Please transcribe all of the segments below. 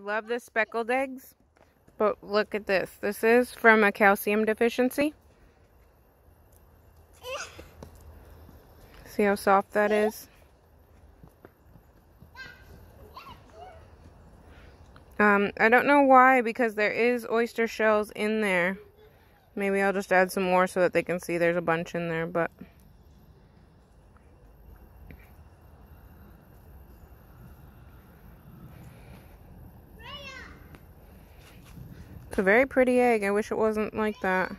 love the speckled eggs, but look at this. This is from a calcium deficiency. See how soft that is? Um, I don't know why, because there is oyster shells in there. Maybe I'll just add some more so that they can see there's a bunch in there, but... It's a very pretty egg. I wish it wasn't like that.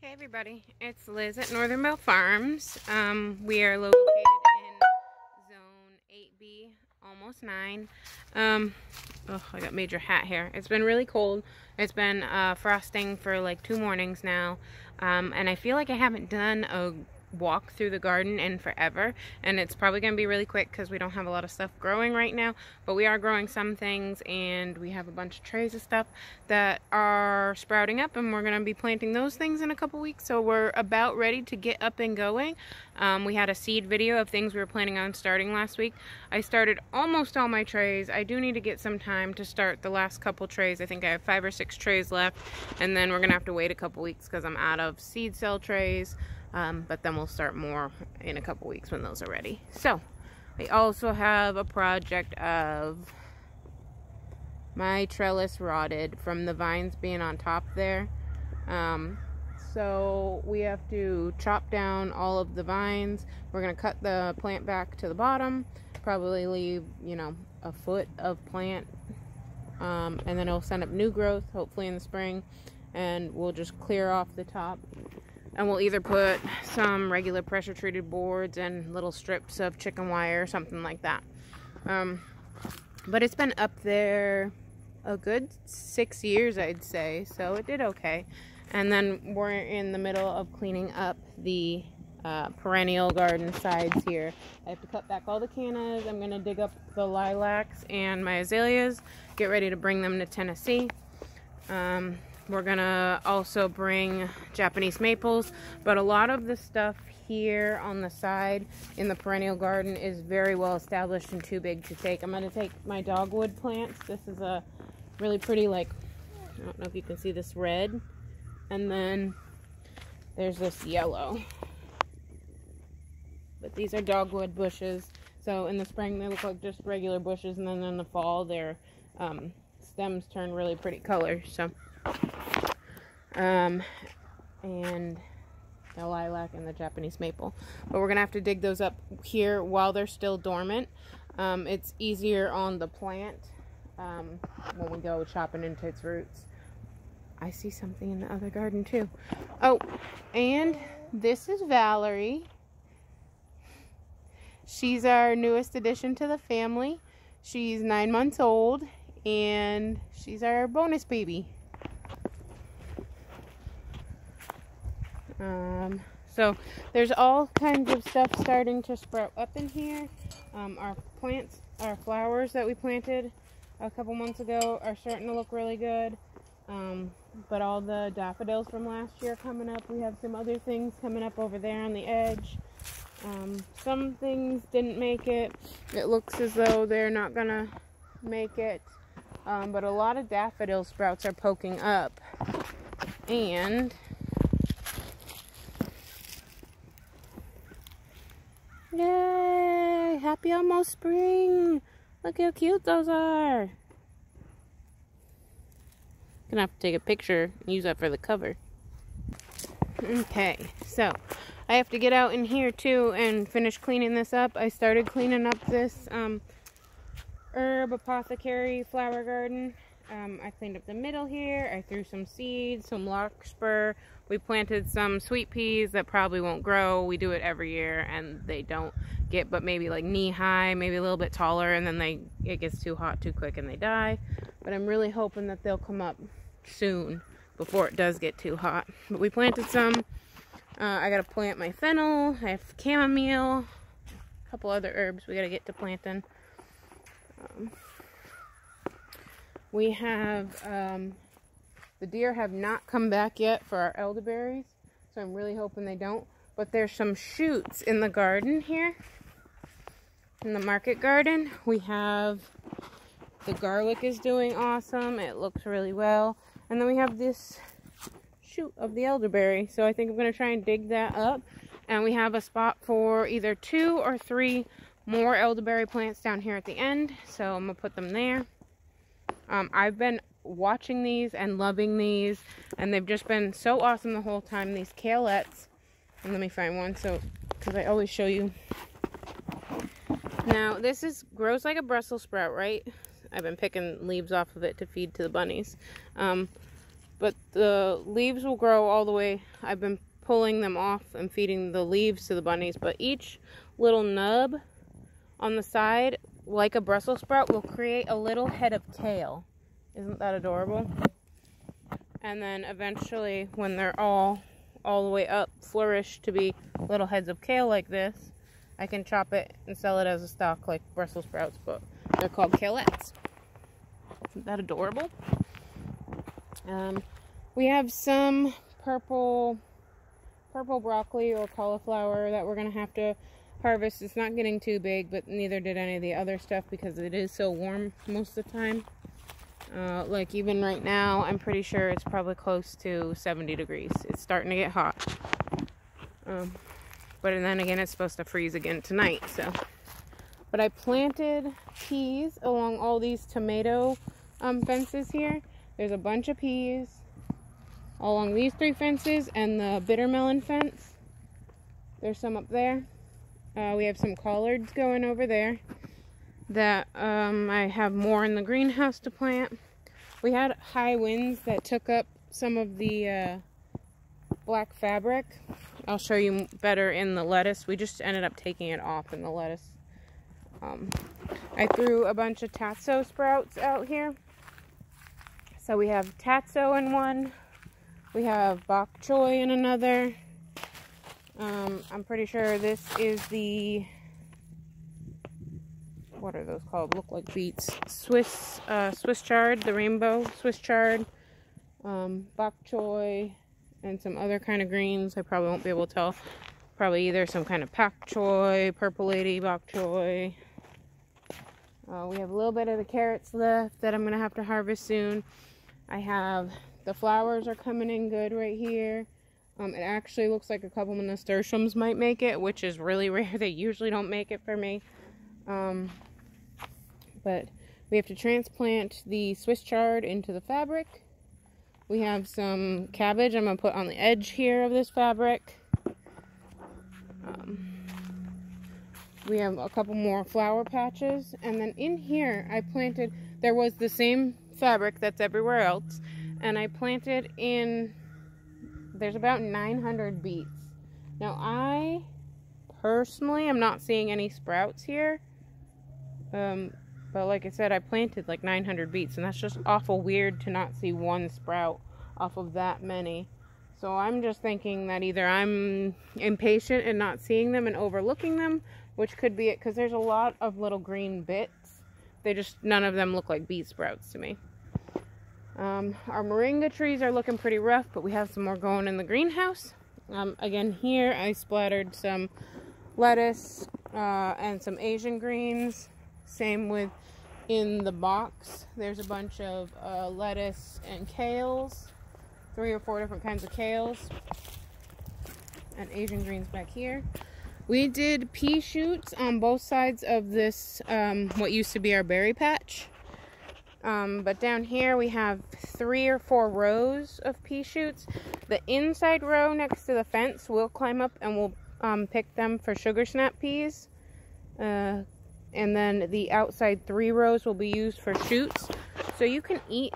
Hey everybody, it's Liz at Northern Belle Farms. Um, we are located in Zone 8B, almost 9. Um, oh, I got major hat hair. It's been really cold. It's been uh, frosting for like two mornings now. Um, and I feel like I haven't done a walk through the garden in forever and it's probably going to be really quick because we don't have a lot of stuff growing right now but we are growing some things and we have a bunch of trays of stuff that are sprouting up and we're going to be planting those things in a couple weeks so we're about ready to get up and going. Um, we had a seed video of things we were planning on starting last week. I started almost all my trays. I do need to get some time to start the last couple trays. I think I have five or six trays left and then we're gonna have to wait a couple weeks because I'm out of seed cell trays um, but then we'll start more in a couple weeks when those are ready. So, I also have a project of my trellis rotted from the vines being on top there. Um, so we have to chop down all of the vines. We're going to cut the plant back to the bottom, probably leave, you know, a foot of plant. Um, and then it'll send up new growth, hopefully in the spring. And we'll just clear off the top and we'll either put some regular pressure treated boards and little strips of chicken wire or something like that. Um, but it's been up there a good six years, I'd say, so it did okay. And then we're in the middle of cleaning up the uh, perennial garden sides here. I have to cut back all the cannas. I'm going to dig up the lilacs and my azaleas, get ready to bring them to Tennessee. Um, we're gonna also bring Japanese maples, but a lot of the stuff here on the side in the perennial garden is very well established and too big to take. I'm gonna take my dogwood plants. This is a really pretty, like, I don't know if you can see this red. And then there's this yellow. But these are dogwood bushes. So in the spring they look like just regular bushes, and then in the fall their um, stems turn really pretty colors. So um, and the lilac and the Japanese maple. But we're going to have to dig those up here while they're still dormant. Um, it's easier on the plant um, when we go chopping into its roots. I see something in the other garden too. Oh, and this is Valerie. She's our newest addition to the family. She's nine months old and she's our bonus baby. Um, so there's all kinds of stuff starting to sprout up in here. Um, our plants, our flowers that we planted a couple months ago are starting to look really good. Um, but all the daffodils from last year coming up. We have some other things coming up over there on the edge. Um, some things didn't make it. It looks as though they're not going to make it. Um, but a lot of daffodil sprouts are poking up. And Yay! Happy almost spring! Look how cute those are! Gonna have to take a picture and use that for the cover. Okay, so I have to get out in here too and finish cleaning this up. I started cleaning up this um, herb apothecary flower garden. Um, I cleaned up the middle here. I threw some seeds, some larkspur. We planted some sweet peas that probably won't grow. We do it every year and they don't get but maybe like knee high, maybe a little bit taller and then they it gets too hot too quick and they die. But I'm really hoping that they'll come up soon before it does get too hot. But we planted some. Uh, I gotta plant my fennel. I have chamomile. A couple other herbs we gotta get to planting. Um, we have, um, the deer have not come back yet for our elderberries, so I'm really hoping they don't. But there's some shoots in the garden here, in the market garden. We have The garlic is doing awesome. It looks really well. And then we have this shoot of the elderberry. So I think I'm going to try and dig that up. And we have a spot for either two or three more elderberry plants down here at the end. So I'm going to put them there. Um, I've been watching these and loving these. And they've just been so awesome the whole time. These kalettes. And let me find one. So, because I always show you. Now, this is grows like a Brussels sprout, right? I've been picking leaves off of it to feed to the bunnies. Um, but the leaves will grow all the way. I've been pulling them off and feeding the leaves to the bunnies, but each little nub on the side, like a Brussels sprout, will create a little head of tail. Isn't that adorable? And then eventually, when they're all all the way up, flourish to be little heads of kale like this, I can chop it and sell it as a stalk like Brussels sprouts, but they're called kalettes. Isn't that adorable? Um, we have some purple, purple broccoli or cauliflower that we're going to have to harvest. It's not getting too big, but neither did any of the other stuff because it is so warm most of the time. Uh, like even right now, I'm pretty sure it's probably close to 70 degrees. It's starting to get hot. Um, but then again, it's supposed to freeze again tonight, so. But I planted peas along all these tomato um, fences here. There's a bunch of peas along these three fences and the bitter melon fence. There's some up there. Uh, we have some collards going over there that um, I have more in the greenhouse to plant. We had high winds that took up some of the uh, black fabric. I'll show you better in the lettuce. We just ended up taking it off in the lettuce. Um, I threw a bunch of tatsoi sprouts out here. So we have Tatsoi in one. We have Bok Choy in another. Um, I'm pretty sure this is the, what are those called? Look like beets. Swiss, uh, Swiss chard, the rainbow Swiss chard. Um, bok choy and some other kind of greens. I probably won't be able to tell. Probably either some kind of pak choy, purple lady bok choy. Uh, we have a little bit of the carrots left that I'm going to have to harvest soon. I have the flowers are coming in good right here. Um, it actually looks like a couple of nasturtiums might make it, which is really rare. They usually don't make it for me. Um, but we have to transplant the Swiss chard into the fabric. We have some cabbage I'm going to put on the edge here of this fabric. Um, we have a couple more flower patches. And then in here, I planted, there was the same fabric that's everywhere else. And I planted in, there's about 900 beets. Now I personally am not seeing any sprouts here. Um, but like I said, I planted like 900 beets and that's just awful weird to not see one sprout off of that many. So I'm just thinking that either I'm impatient and not seeing them and overlooking them, which could be it because there's a lot of little green bits. They just, none of them look like beet sprouts to me. Um, our moringa trees are looking pretty rough, but we have some more going in the greenhouse. Um, again, here I splattered some lettuce uh, and some Asian greens. Same with in the box. There's a bunch of uh, lettuce and kales. Three or four different kinds of kales. And Asian greens back here. We did pea shoots on both sides of this, um, what used to be our berry patch. Um, but down here we have three or four rows of pea shoots. The inside row next to the fence, we'll climb up and we'll um, pick them for sugar snap peas. Uh, and then the outside three rows will be used for shoots. So you can eat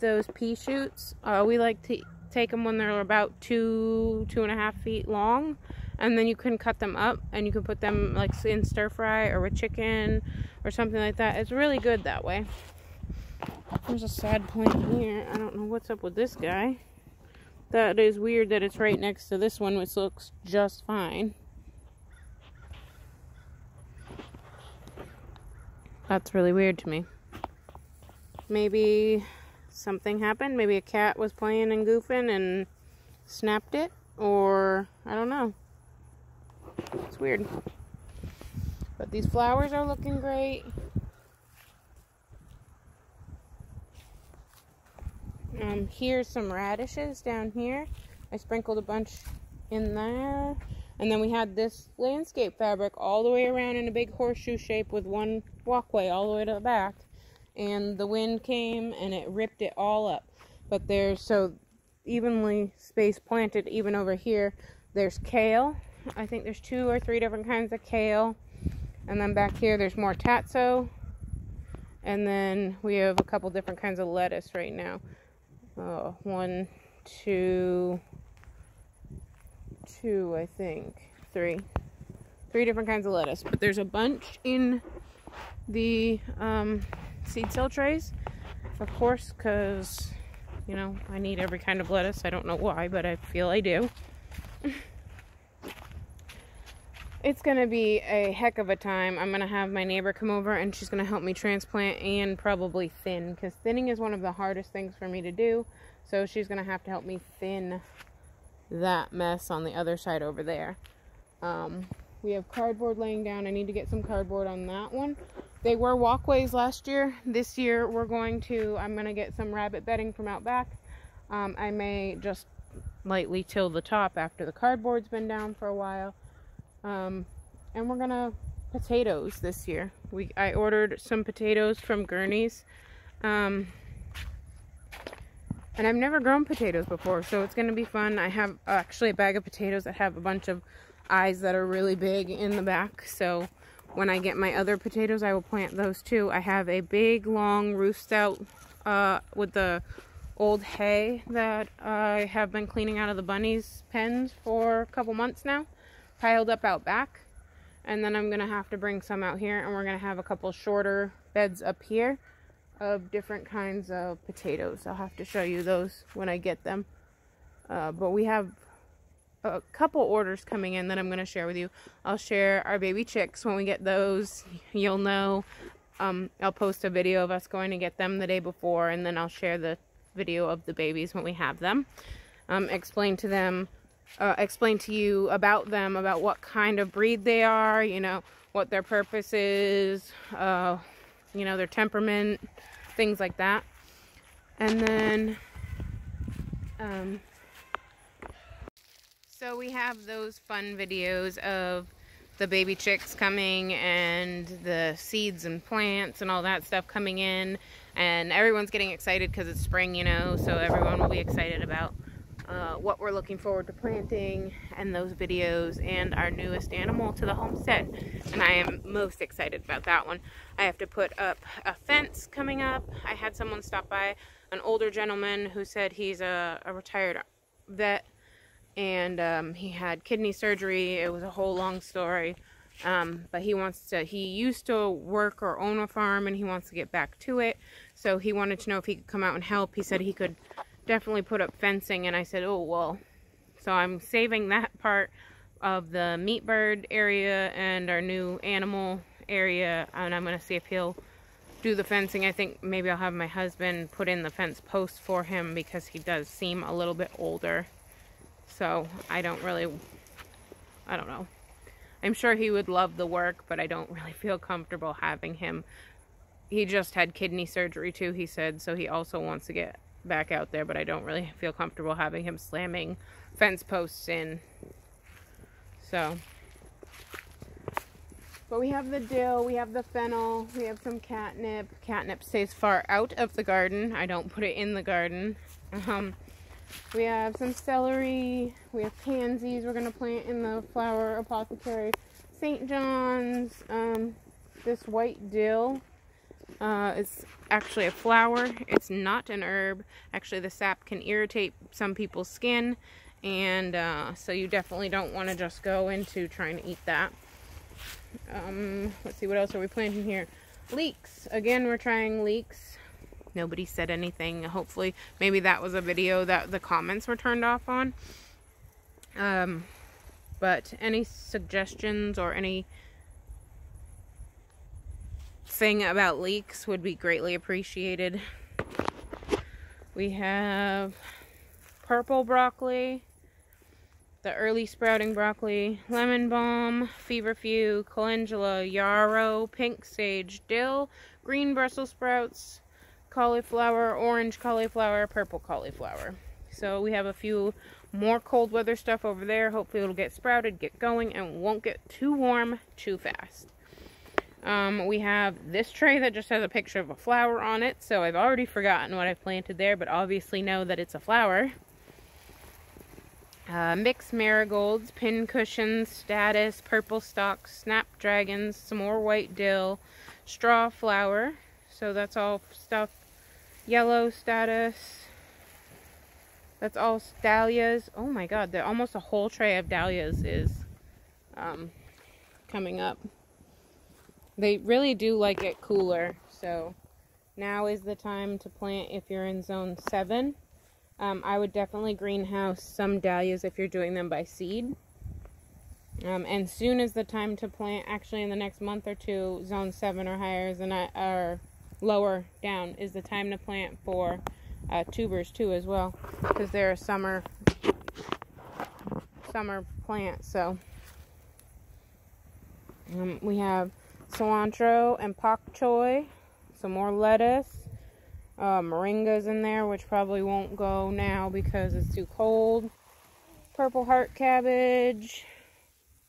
those pea shoots. Uh, we like to take them when they're about two, two and a half feet long. And then you can cut them up and you can put them like in stir fry or with chicken or something like that. It's really good that way. There's a sad plant here. I don't know what's up with this guy. That is weird that it's right next to this one, which looks just fine. That's really weird to me. Maybe something happened. Maybe a cat was playing and goofing and snapped it. Or, I don't know. It's weird. But these flowers are looking great. Um, here's some radishes down here. I sprinkled a bunch in there. And then we had this landscape fabric all the way around in a big horseshoe shape with one walkway all the way to the back. And the wind came and it ripped it all up. But there's so evenly spaced planted even over here. There's kale. I think there's two or three different kinds of kale. And then back here there's more tatsoi. And then we have a couple different kinds of lettuce right now. Oh, one, two, two, I think. Three. Three different kinds of lettuce. But there's a bunch in the um, seed cell trays. Of course, because, you know, I need every kind of lettuce. I don't know why, but I feel I do. it's going to be a heck of a time. I'm going to have my neighbor come over and she's going to help me transplant and probably thin because thinning is one of the hardest things for me to do. So she's going to have to help me thin that mess on the other side over there. Um, we have cardboard laying down. I need to get some cardboard on that one. They were walkways last year. This year we're going to, I'm going to get some rabbit bedding from out back. Um, I may just lightly till the top after the cardboard's been down for a while. Um, and we're gonna potatoes this year. We I ordered some potatoes from Gurney's. Um, and I've never grown potatoes before, so it's gonna be fun. I have actually a bag of potatoes that have a bunch of eyes that are really big in the back. So when I get my other potatoes, I will plant those too. I have a big long roost out uh, with the old hay that I have been cleaning out of the bunnies' pens for a couple months now piled up out back. And then I'm going to have to bring some out here and we're going to have a couple shorter beds up here of different kinds of potatoes. I'll have to show you those when I get them. Uh, but we have a couple orders coming in that I'm going to share with you. I'll share our baby chicks when we get those. You'll know. Um, I'll post a video of us going to get them the day before and then I'll share the video of the babies when we have them. Um, explain to them uh, explain to you about them, about what kind of breed they are, you know, what their purpose is, uh, you know, their temperament, things like that. And then, um, so we have those fun videos of the baby chicks coming and the seeds and plants and all that stuff coming in and everyone's getting excited because it's spring you know so everyone will be excited about uh, what we're looking forward to planting and those videos and our newest animal to the homestead and I am most excited about that one. I have to put up a fence coming up. I had someone stop by, an older gentleman who said he's a, a retired vet and um, he had kidney surgery. It was a whole long story. Um, but he wants to, he used to work or own a farm and he wants to get back to it. So he wanted to know if he could come out and help. He said he could definitely put up fencing and I said, oh, well, so I'm saving that part of the meat bird area and our new animal area and I'm going to see if he'll do the fencing. I think maybe I'll have my husband put in the fence post for him because he does seem a little bit older. So I don't really, I don't know. I'm sure he would love the work, but I don't really feel comfortable having him. He just had kidney surgery too, he said, so he also wants to get back out there, but I don't really feel comfortable having him slamming fence posts in. So, but we have the dill, we have the fennel, we have some catnip. Catnip stays far out of the garden. I don't put it in the garden. Um, we have some celery, we have pansies we're going to plant in the flower apothecary. St. John's, um, this white dill uh, actually a flower. It's not an herb. Actually, the sap can irritate some people's skin. And uh, so you definitely don't want to just go into trying to eat that. Um, let's see, what else are we planting here? Leeks. Again, we're trying leeks. Nobody said anything. Hopefully, maybe that was a video that the comments were turned off on. Um, but any suggestions or any thing about leeks would be greatly appreciated. We have purple broccoli, the early sprouting broccoli, lemon balm, feverfew, calendula, yarrow, pink sage, dill, green Brussels sprouts, cauliflower, orange cauliflower, purple cauliflower. So we have a few more cold weather stuff over there. Hopefully it'll get sprouted, get going, and won't get too warm too fast. Um, we have this tray that just has a picture of a flower on it. So I've already forgotten what I've planted there, but obviously know that it's a flower. Uh, mixed marigolds, pin cushions, statice, purple stalks, snapdragons, some more white dill, straw flower. So that's all stuff. Yellow statice. That's all dahlias. Oh my god, the, almost a whole tray of dahlias is um, coming up. They really do like it cooler, so now is the time to plant if you're in zone 7. Um, I would definitely greenhouse some dahlias if you're doing them by seed. Um, and soon is the time to plant, actually in the next month or two, zone 7 or higher, is the, or lower down, is the time to plant for uh, tubers too as well, because they're a summer, summer plant, so. Um, we have cilantro and pak choi, some more lettuce, uh, moringas in there, which probably won't go now because it's too cold. Purple heart cabbage,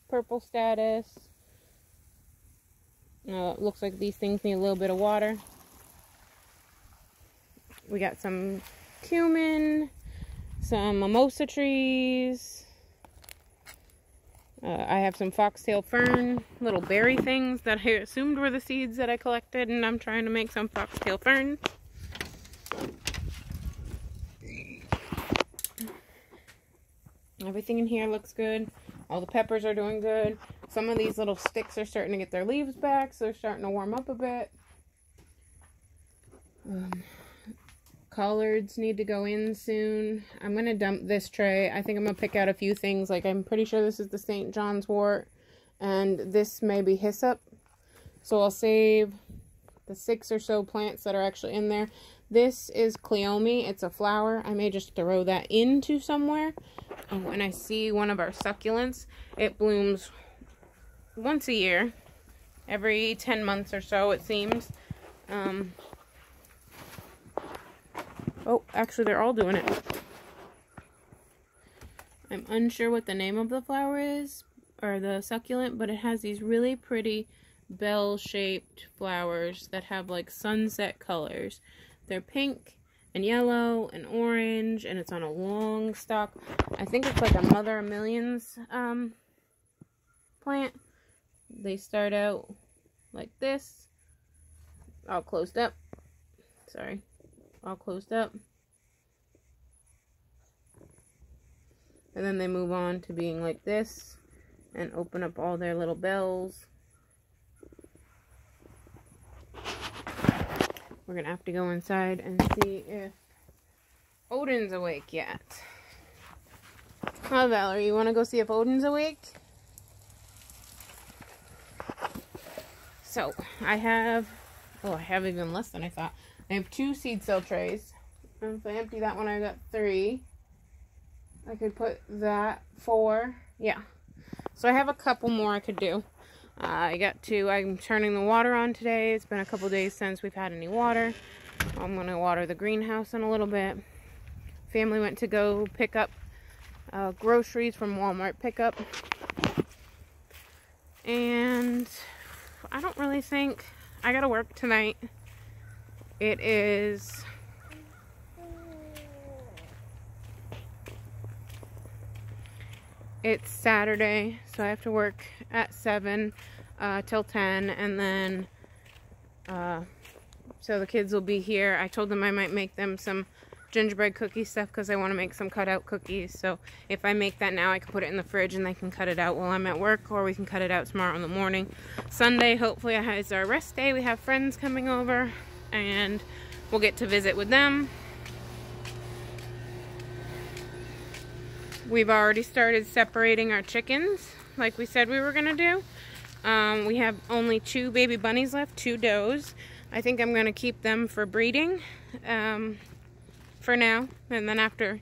purple statice. Uh, looks like these things need a little bit of water. We got some cumin, some mimosa trees, uh, I have some foxtail fern, little berry things that I assumed were the seeds that I collected, and I'm trying to make some foxtail fern. Everything in here looks good. All the peppers are doing good. Some of these little sticks are starting to get their leaves back, so they're starting to warm up a bit. Um, Collards need to go in soon. I'm going to dump this tray. I think I'm going to pick out a few things. Like, I'm pretty sure this is the St. John's wort. And this may be hyssop. So I'll save the six or so plants that are actually in there. This is Cleome. It's a flower. I may just throw that into somewhere. And when I see one of our succulents, it blooms once a year. Every 10 months or so, it seems. Um, Oh, actually, they're all doing it. I'm unsure what the name of the flower is, or the succulent, but it has these really pretty bell-shaped flowers that have like sunset colors. They're pink and yellow and orange, and it's on a long stalk. I think it's like a Mother of Millions um, plant. They start out like this, all closed up. Sorry all closed up. And then they move on to being like this and open up all their little bells. We're going to have to go inside and see if Odin's awake yet. Huh, Valerie, you want to go see if Odin's awake? So, I have, oh, I have even less than I thought. I have two seed cell trays. And if I empty that one, I got three. I could put that four. Yeah. So I have a couple more I could do. Uh, I got two. I'm turning the water on today. It's been a couple days since we've had any water. I'm going to water the greenhouse in a little bit. Family went to go pick up uh, groceries from Walmart pickup. And I don't really think I got to work tonight. It is it's Saturday, so I have to work at 7 uh, till 10, and then, uh, so the kids will be here. I told them I might make them some gingerbread cookie stuff because I want to make some cutout cookies. So if I make that now, I can put it in the fridge and they can cut it out while I'm at work, or we can cut it out tomorrow in the morning. Sunday, hopefully, is our rest day. We have friends coming over and we'll get to visit with them. We've already started separating our chickens like we said we were going to do. Um, we have only two baby bunnies left, two does. I think I'm going to keep them for breeding um, for now. And then after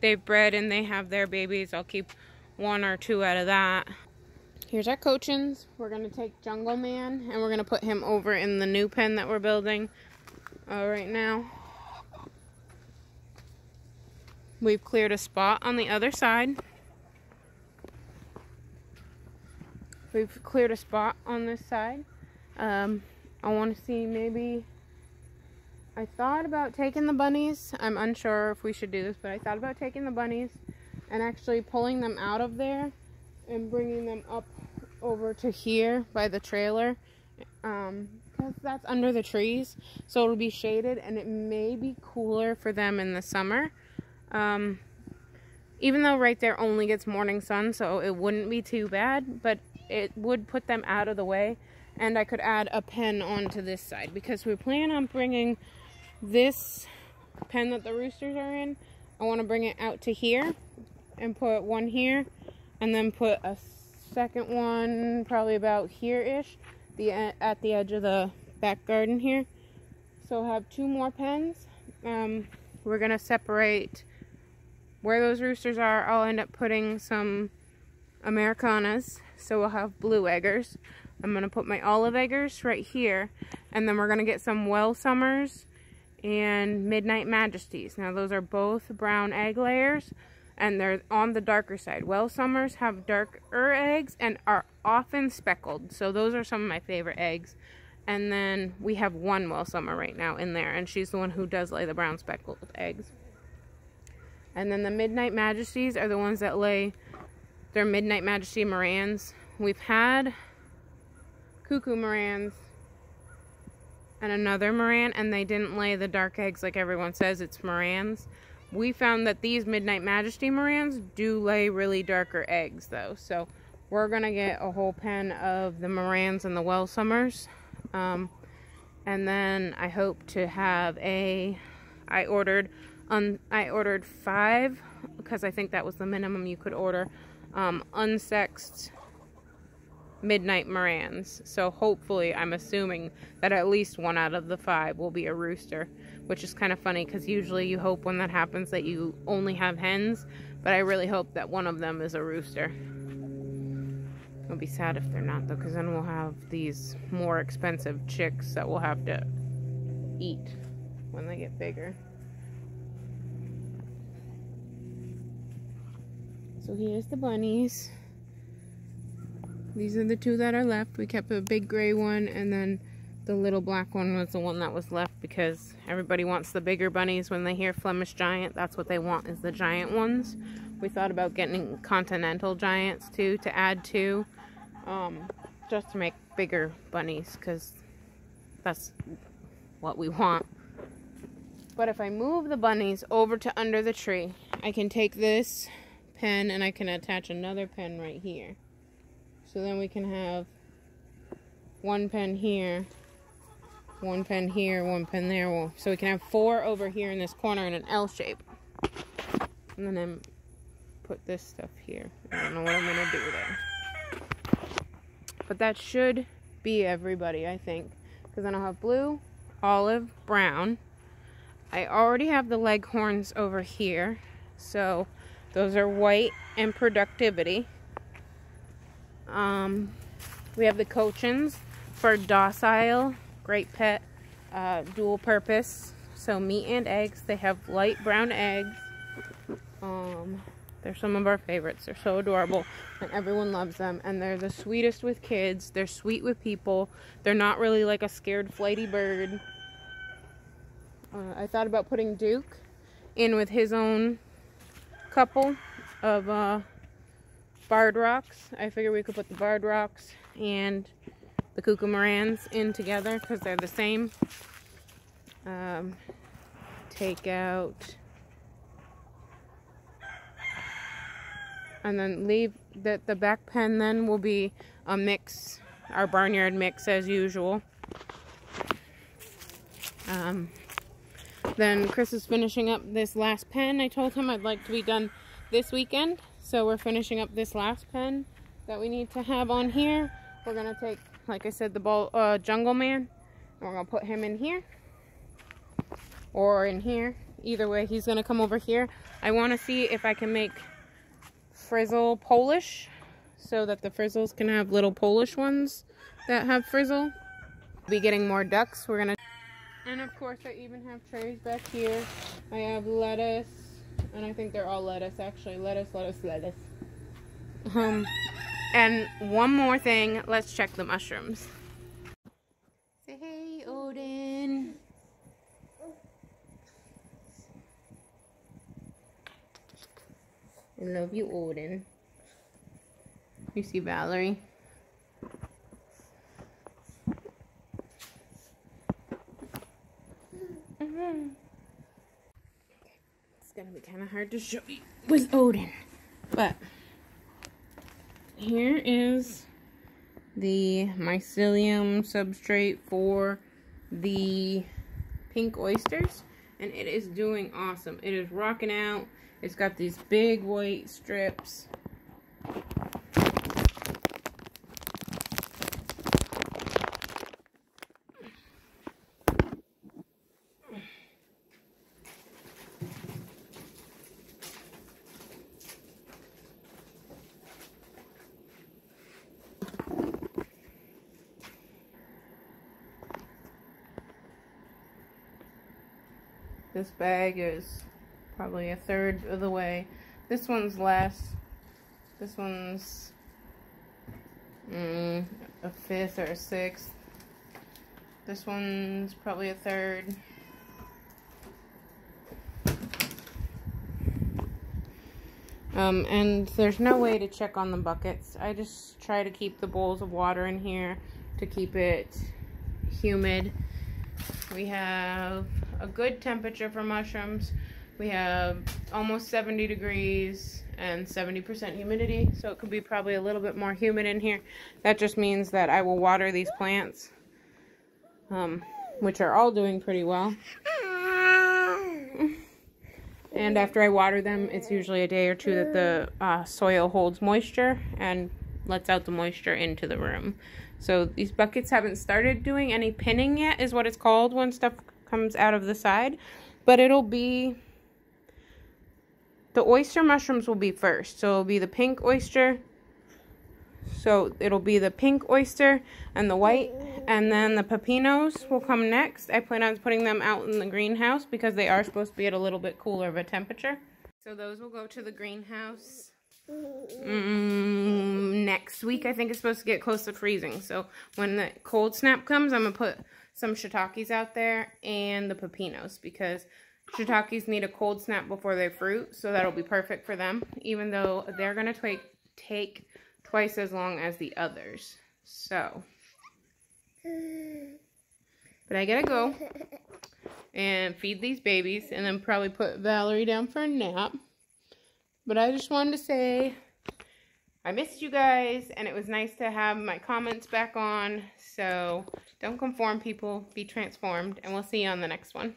they've bred and they have their babies, I'll keep one or two out of that. Here's our cochins. We're going to take Jungle Man and we're going to put him over in the new pen that we're building. Uh, right now. We've cleared a spot on the other side. We've cleared a spot on this side. Um, I want to see maybe... I thought about taking the bunnies. I'm unsure if we should do this, but I thought about taking the bunnies and actually pulling them out of there and bringing them up over to here by the trailer. Um, that's under the trees, so it'll be shaded and it may be cooler for them in the summer. Um, even though right there only gets morning sun, so it wouldn't be too bad, but it would put them out of the way. And I could add a pen onto this side because we plan on bringing this pen that the roosters are in. I want to bring it out to here and put one here and then put a second one probably about here-ish the at the edge of the back garden here. So I'll have two more pens. Um, we're going to separate where those roosters are, I'll end up putting some Americanas. So we'll have blue eggers. I'm going to put my olive eggers right here. And then we're going to get some Welsummers and Midnight Majesties. Now those are both brown egg layers. And they're on the darker side. Welsummers have darker eggs and are often speckled. So those are some of my favorite eggs. And then we have one Welsummer right now in there. And she's the one who does lay the brown speckled eggs. And then the Midnight Majesties are the ones that lay their Midnight Majesty Marans. We've had Cuckoo Marans and another Maran, and they didn't lay the dark eggs like everyone says it's Marans. We found that these Midnight Majesty Marans do lay really darker eggs, though. So we're going to get a whole pen of the Marans and the Welsummers. Um, and then I hope to have a... I ordered Un I ordered five because I think that was the minimum you could order. Um, unsexed midnight Marans. So hopefully, I'm assuming that at least one out of the five will be a rooster, which is kind of funny because usually you hope when that happens that you only have hens, but I really hope that one of them is a rooster. It'll be sad if they're not though, because then we'll have these more expensive chicks that we'll have to eat when they get bigger. So here's the bunnies. These are the two that are left. We kept a big gray one and then the little black one was the one that was left because everybody wants the bigger bunnies when they hear Flemish Giant. That's what they want is the giant ones. We thought about getting Continental Giants too to add to um, just to make bigger bunnies because that's what we want. But if I move the bunnies over to under the tree, I can take this pen and I can attach another pen right here. So then we can have one pen here, one pen here, one pen there. So we can have four over here in this corner in an L shape. And then I'm put this stuff here. I don't know what I'm going to do there. But that should be everybody, I think. Because then I'll have blue, olive, brown. I already have the leghorns over here. So those are white and productivity. Um, we have the Cochins for docile, great pet, uh, dual purpose. So meat and eggs. They have light brown eggs. Um, they're some of our favorites. They're so adorable and everyone loves them. And they're the sweetest with kids. They're sweet with people. They're not really like a scared flighty bird. Uh, I thought about putting Duke in with his own couple of uh, barred rocks. I figured we could put the barred rocks and the Marans in together because they're the same. Um, take out and then leave that the back pen then will be a mix our barnyard mix as usual um, then Chris is finishing up this last pen. I told him I'd like to be done this weekend. So we're finishing up this last pen that we need to have on here. We're going to take, like I said, the ball, uh, Jungle Man. And we're going to put him in here. Or in here. Either way, he's going to come over here. I want to see if I can make frizzle Polish. So that the frizzles can have little Polish ones that have frizzle. Be getting more ducks. We're going to and of course I even have trays back here. I have lettuce, and I think they're all lettuce actually. Lettuce, lettuce, lettuce. Um, and one more thing, let's check the mushrooms. Say hey, Odin. I love you, Odin. You see Valerie? Mhm. It's gonna be kind of hard to show you with Odin, but here is the mycelium substrate for the pink oysters and it is doing awesome. It is rocking out. It's got these big white strips bag is probably a third of the way. This one's less. This one's mm, a fifth or a sixth. This one's probably a third. Um, and there's no way to check on the buckets. I just try to keep the bowls of water in here to keep it humid. We have a good temperature for mushrooms. We have almost 70 degrees and 70% humidity, so it could be probably a little bit more humid in here. That just means that I will water these plants, um, which are all doing pretty well. And after I water them, it's usually a day or two that the uh, soil holds moisture and lets out the moisture into the room. So these buckets haven't started doing any pinning yet, is what it's called when stuff comes out of the side. But it'll be, the oyster mushrooms will be first. So it'll be the pink oyster. So it'll be the pink oyster and the white. And then the pioppinos will come next. I plan on putting them out in the greenhouse because they are supposed to be at a little bit cooler of a temperature. So those will go to the greenhouse mm, next week. I think it's supposed to get close to freezing. So when the cold snap comes, I'm going to put some shiitakes out there and the pioppinos because shiitakes need a cold snap before they fruit. So that'll be perfect for them, even though they're going to take, take twice as long as the others. So, but I gotta go and feed these babies and then probably put Valerie down for a nap. But I just wanted to say I missed you guys, and it was nice to have my comments back on. So don't conform, people. Be transformed, and we'll see you on the next one.